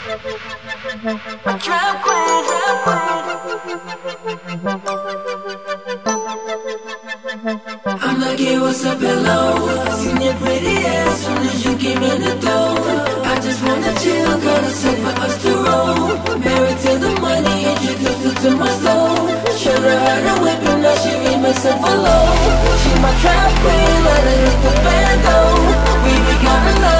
I'm like, what's up, hello? I seen your pretty ass soon as you in the door. I just wanna chill, got a set for us to roll. Married to the money, introduced her to my soul. Showed her how to whip and now she read myself alone. She my trap queen, let her hit the bando. We be coming low.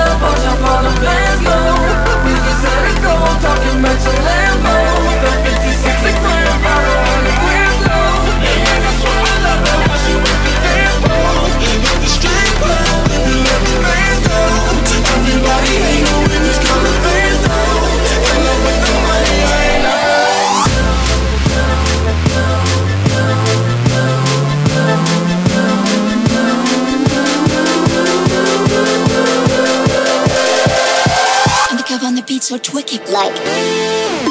beats so twicky like.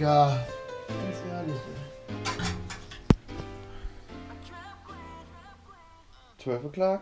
Ja, ganz ehrlich. Ey. 12 o'clock.